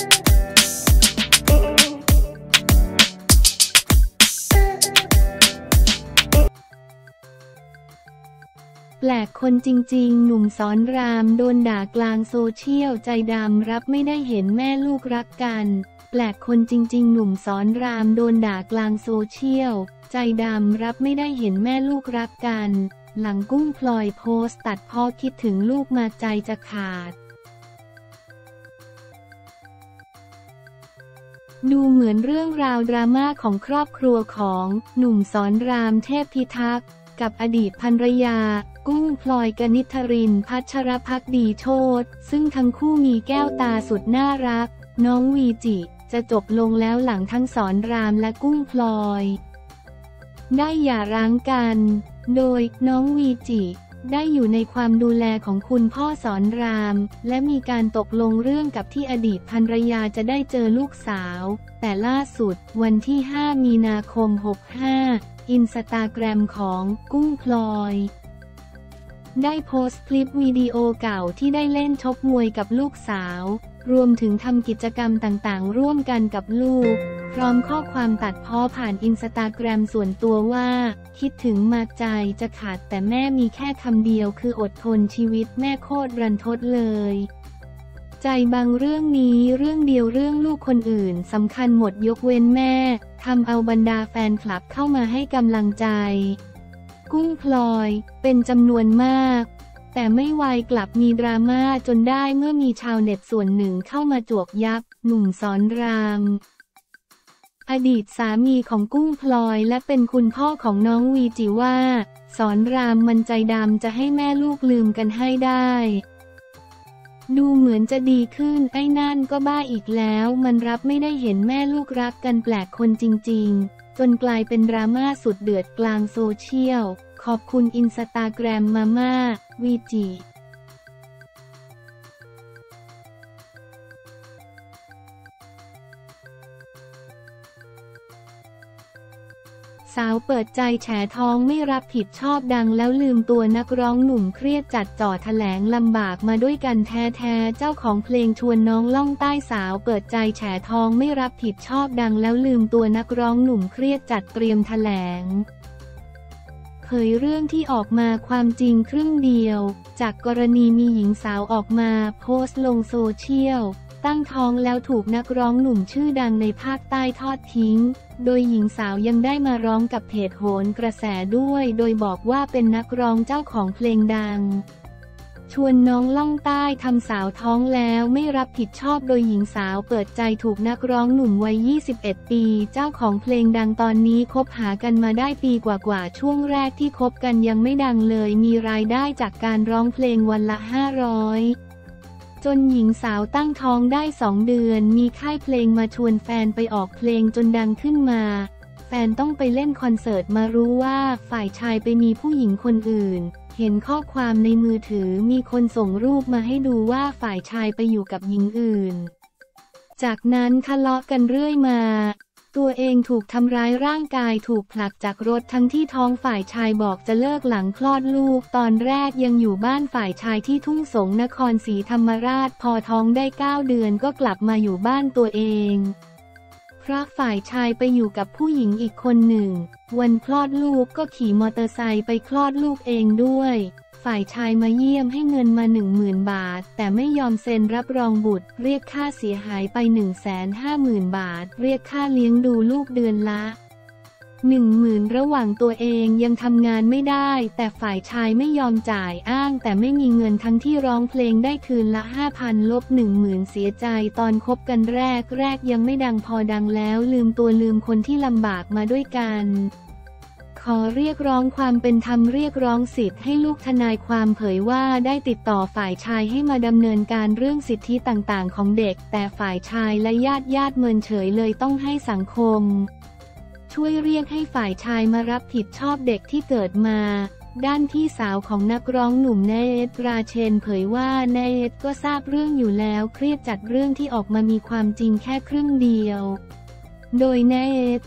แปลกคนจริง ๆ หนุ่มสอนรามโดนด่ากลางโซเชียลใจดำรับไม่ได้เห็นแม่ลูกรักกัน แปลกคนจริง ๆ หนุ่มสอนรามโดนด่ากลางโซเชียลใจดำรับไม่ได้เห็นแม่ลูกรักกัน หลังกุ้งพลอยโพสต์ตัดพ่อคิดถึงลูกมาใจจะขาด ดูเหมือนเรื่องราวดราม่าของครอบครัวของหนุ่มสอนรามเทพพิทักษ์กับอดีตภรรยา กุ้งพลอยกนิษฐรินพัชรพักดีโชตซึ่งทั้งคู่มีแก้วตาสุดน่ารัก น้องวีจิ จะจบลงแล้วหลังทั้งสอนรามและกุ้งพลอย ได้หย่าร้างกัน โดยน้องวีจิ ได้อยู่ในความดูแลของคุณพ่อสอนราม และมีการตกลงเรื่องกับที่อดีตภรรยาจะได้เจอลูกสาว แต่ล่าสุดวันที่ 5 มีนาคม 65 อินสตาแกรมของกุ้งพลอย ได้โพสต์คลิปวิดีโอเก่าที่ได้เล่นชกมวยกับลูกสาว รวมถึงทำกิจกรรมต่างๆ ร่วมกันกับลูก พร้อมข้อความตัดพ้อผ่านอินสตาแกรมส่วนตัวว่า คิดถึงมาใจจะขาดแต่แม่มีแค่คำเดียวคืออดทนชีวิตแม่โคตรรันทดเลยใจบางเรื่องนี้เรื่องเดียวเรื่องลูกคนอื่นสำคัญหมดยกเว้นแม่ทำเอาบรรดาแฟนคลับเข้ามาให้กำลังใจ กุ้งพลอย เป็นจำนวนมาก แต่ไม่ไวกลับมีดราม่าจนได้เมื่อมีชาวเน็ตส่วนหนึ่งเข้ามาจวกยับ หนุ่มสอนราม อดีตสามีของกุ้งพลอยและเป็นคุณพ่อของน้องวีจิว่า สอนรามมันใจดำจะให้แม่ลูกลืมกันให้ได้ดูเหมือนจะดีขึ้นไอ้นั่นก็บ้าอีกแล้ว มันรับไม่ได้เห็นแม่ลูกรักกันแปลกคนจริง ๆ จนกลายเป็นดราม่าสุดเดือดกลางโซเชียล ขอบคุณอินสตาแกรมมาม่าวีจิสาวเปิดใจแฉท้องไม่รับผิดชอบดังแล้วลืมตัวนักร้องหนุ่มเครียดจัดจ่อแถลงลำบากมาด้วยกันแท้ๆ เจ้าของเพลงชวนน้องล่องใต้สาวเปิดใจแฉท้องไม่รับผิดชอบดังแล้วลืมตัวนักร้องหนุ่มเครียดจัดเตรียมแถลง เผยเรื่องที่ออกมาความจริงครึ่งเดียว จากกรณีมีหญิงสาวออกมาโพสต์ลงโซเชียล ตั้งท้องแล้วถูกนักร้องหนุ่มชื่อดังในภาคใต้ทอดทิ้ง โดยหญิงสาวยังได้มาร้องกับเพจโหนกระแสด้วย โดยบอกว่าเป็นนักร้องเจ้าของเพลงดัง ชวนน้องล่องใต้ทำสาวท้องแล้วไม่รับผิดชอบโดยหญิงสาวเปิดใจถูกนักร้องหนุ่มวัย 21 ปี เจ้าของเพลงดังตอนนี้คบหากันมาได้ปีกว่าๆ ช่วงแรกที่คบกันยังไม่ดังเลย มีรายได้จากการร้องเพลงวันละ 500จนหญิงสาวตั้งท้องได้สองเดือน มีค่ายเพลงมาชวนแฟนไปออกเพลงจนดังขึ้นมา แฟนต้องไปเล่นคอนเสิร์ตมารู้ว่าฝ่ายชายไปมีผู้หญิงคนอื่น เห็นข้อความในมือถือมีคนส่งรูปมาให้ดูว่าฝ่ายชายไปอยู่กับหญิงอื่น จากนั้นทะเลาะกันเรื่อยมา ตัวเองถูกทำร้ายร่างกายถูกผลักจากรถทั้งที่ท้องฝ่ายชายบอกจะเลิกหลังคลอดลูก ตอนแรกยังอยู่บ้านฝ่ายชายที่ทุ่งสงนครศรีธรรมราช พอท้องได้ 9 เดือนก็กลับมาอยู่บ้านตัวเอง เพราะฝ่ายชายไปอยู่กับผู้หญิงอีกคนหนึ่ง วันคลอดลูกก็ขี่มอเตอร์ไซค์ไปคลอดลูกเองด้วย ฝ่ายชายมาเยี่ยมให้เงินมา10,000บาท แต่ไม่ยอมเซ็นรับรองบุตร เรียกค่าเสียหายไป150,000 บาท เรียกค่าเลี้ยงดูลูกเดือนละ หนึ่งหมื่นระหว่างตัวเองยังทำงานไม่ได้ แต่ฝ่ายชายไม่ยอมจ่ายอ้าง แต่ไม่มีเงินทั้งที่ร้องเพลงได้คืนละห้าพันลบหนึ่งหมื่นเสียใจตอนคบกันแรกแรกยังไม่ดังพอดังแล้วลืมตัวลืมคนที่ลำบากมาด้วยกันขอเรียกร้องความเป็นธรรมเรียกร้องสิทธิ์ให้ลูกทนายความเผยว่าได้ติดต่อฝ่ายชายให้มาดำเนินการเรื่องสิทธิต่างๆ ของเด็ก แต่ฝ่ายชายและญาติญาติเมินเฉยเลยต้องให้สังคม ช่วยเรียกให้ฝ่ายชายมารับผิดชอบเด็กที่เกิดมา ด้านพี่สาวของนักร้องหนุ่มเนตราเชนเผยว่าเนตก็ทราบเรื่องอยู่แล้วเครียดจัดเรื่องที่ออกมามีความจริงแค่ครึ่งเดียว โดยเนต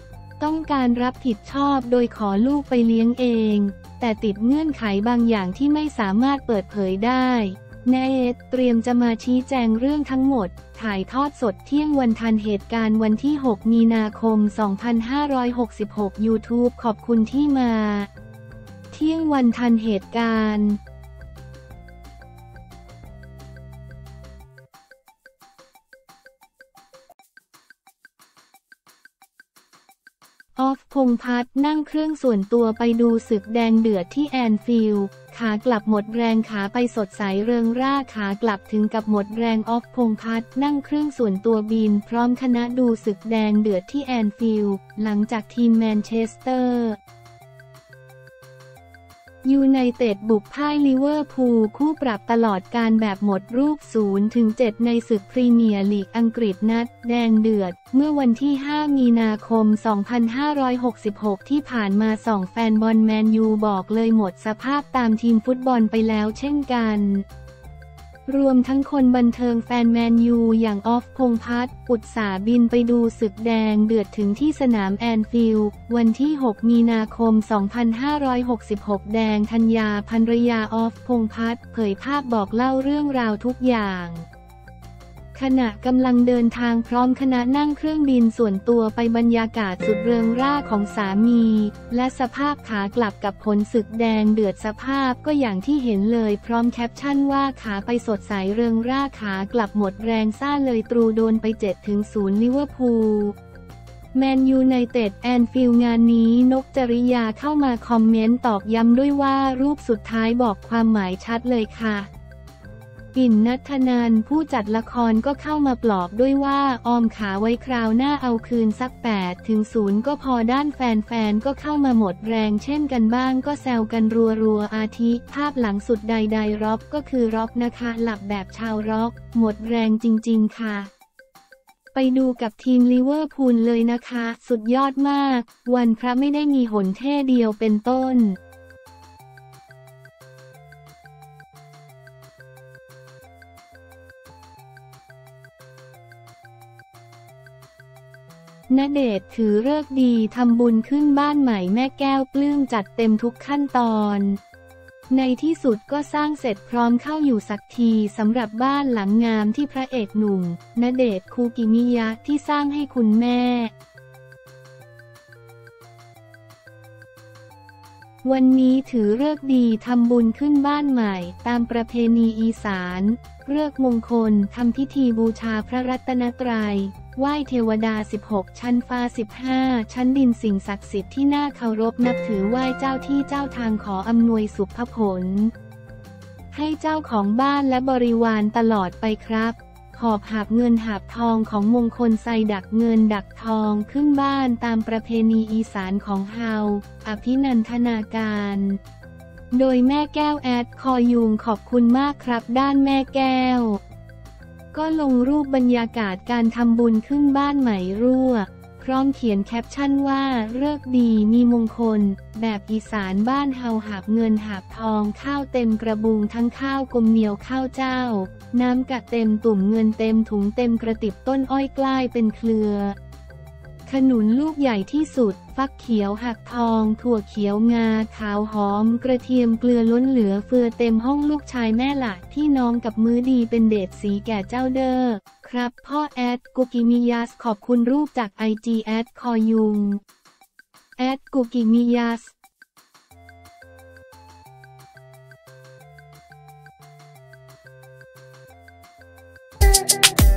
ต้องการรับผิดชอบโดยขอลูกไปเลี้ยงเอง แต่ติดเงื่อนไขบางอย่างที่ไม่สามารถเปิดเผยได้ แนเอตเตรียมจะมาชี้แจงเรื่องทั้งหมด ถ่ายทอดสดเที่ยงวันทันเหตุการณ์วันที่ 6 มีนาคม 2566 YouTube ขอบคุณที่มา เที่ยงวันทันเหตุการณ์ออฟพงพัฒน์นั่งเครื่องส่วนตัวไปดูศึกแดงเดือดที่แอนฟิลด์ ขากลับหมดแรงขาไปสดใสเริงร่าขากลับถึงกับหมดแรงออฟพงพัฒน์นั่งเครื่องส่วนตัวบิน พร้อมคณะดูศึกแดงเดือดที่แอนฟิลด์หลังจากทีมแมนเชสเตอร์ ยูไนเต็ดบุกพ่ายลิเวอร์พูลคู่ปรับตลอดกาลแบบหมดรูป0ถึง7ในศึกพรีเมียร์ลีกอังกฤษนัด แดงเดือด เมื่อวันที่ 5 มีนาคม 2566 ที่ผ่านมาสองแฟนบอลแมนยูบอกเลยหมดสภาพตามทีมฟุตบอลไปแล้วเช่นกัน รวมทั้งคนบันเทิงแฟนแมนยูอย่างออฟพงพัฒน์อุตส่าห์บินไปดูศึกแดงเดือดถึงที่สนามแอนฟิลด์วันที่ 6 มีนาคม 2566 แดงธัญญาภรรยาออฟพงพัฒน์เผยภาพบอกเล่าเรื่องราวทุกอย่าง ขณะกำลังเดินทางพร้อมคณะนั่งเครื่องบินส่วนตัวไปบรรยากาศสุดเริงร่าของสามี และสภาพขากลับกับผลศึกแดงเดือดสภาพก็อย่างที่เห็นเลยพร้อมแคปชั่นว่าขาไปสดใสเริงร่าขากลับหมดแรงซ่าเลยตรูโดนไป7ถึง0ลิเวอร์พูลแมนยูไนเต็ดแอนฟิลด์งานนี้นกจริยาเข้ามาคอมเมนต์ตอกย้ำด้วยว่ารูปสุดท้ายบอกความหมายชัดเลยค่ะ ปิ่นนัทนันผู้จัดละครก็เข้ามาปลอบด้วยว่าออมขาไว้คราวหน้าเอาคืนสัก8ถึง0ก็พอด้านแฟนๆ ก็เข้ามาหมดแรงเช่นกันบ้างก็แซวกันรัวๆ อาทิ ภาพหลังสุดใดๆร็อกก็คือร็อกนะคะ หลับแบบชาวร็อก หมดแรงจริงๆ ค่ะไปดูกับทีมลิเวอร์พูลเลยนะคะ สุดยอดมาก วันพระไม่ได้มีหนเท่เดียวเป็นต้น ณเดชถือเลิกดีทำบุญขึ้นบ้านใหม่แม่แก้วปลื้มจัดเต็มทุกขั้นตอน ในที่สุดก็สร้างเสร็จพร้อมเข้าอยู่สักทีสำหรับบ้านหลังงามที่พระเอกหนุ่มณเดชคูกิมิยะที่สร้างให้คุณแม่ วันนี้ถือเลิกดีทำบุญขึ้นบ้านใหม่ ตามประเพณีอีสาน เลิกมงคลทำพิธีบูชาพระรัตนตรัย ไหว้เทวดา 16 ชั้นฟ้า 15 ชั้นดินสิ่งศักดิ์สิทธิ์ที่น่าเคารพนับถือไหว้เจ้าที่เจ้าทางขออำนวยสุขผล ให้เจ้าของบ้านและบริวารตลอดไปครับ ขอบหาบเงินหาบทองของมงคลใส่ดักเงินดักทองขึ้นบ้านตามประเพณีอีสานของเฮา อภินันทนาการ โดยแม่แก้วแอดคอยุงขอบคุณมากครับด้านแม่แก้ว ก็ลงรูปบรรยากาศการทำบุญขึ้นบ้านใหม่รั่ว พร้อมเขียนแคปชั่นว่าเลิกดีมีมงคล แบบอีสานบ้านเฮาหาบเงินหาบทองข้าวเต็มกระบุงทั้งข้าวกลมเหนียวข้าวเจ้า น้ำกะเต็มตุ่มเงินเต็มถุงเต็มกระติบต้นอ้อยกล้ายเป็นเครือ ขนุนลูกใหญ่ที่สุด ฟักเขียวหักทอง ถั่วเขียวงา ขาวหอม กระเทียมเกลือล้นเหลือเฟือเต็มห้องลูกชายแม่หละที่น้องกับมือดีเป็นเดทสีแก่เจ้าเด้อครับ พ่อแอดกุกิมิยาสขอบคุณรูปจากไอจีแอดคอยุงแอดกุกิมิยาสうん。